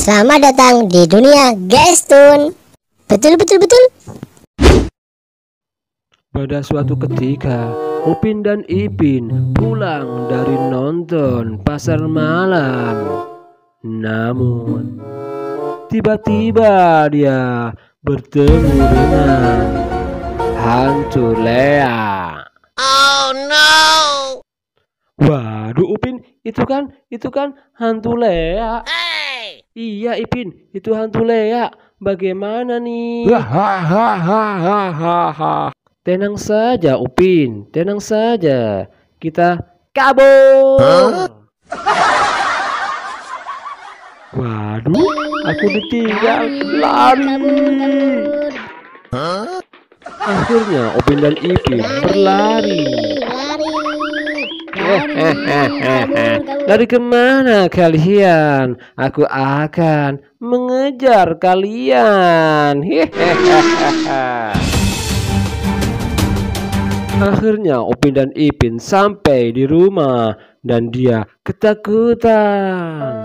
Selamat datang di dunia Gestun. Betul betul betul. Pada suatu ketika, Upin dan Ipin pulang dari nonton pasar malam. Namun, tiba-tiba dia bertemu dengan hantu Lea. Oh no. Waduh, Upin, itu kan, itu kan hantu Lea. Hey. Iya, Ipin, itu hantu Lea. Bagaimana nih? Hahaha. Tenang saja, Upin. Tenang saja. Kita kabur. Waduh, aku ditinggal. Lari. Akhirnya Upin dan Ipin berlari. Lari ke mana kalian? Aku akan mengejar kalian. Akhirnya Upin dan Ipin sampai di rumah dan dia ketakutan.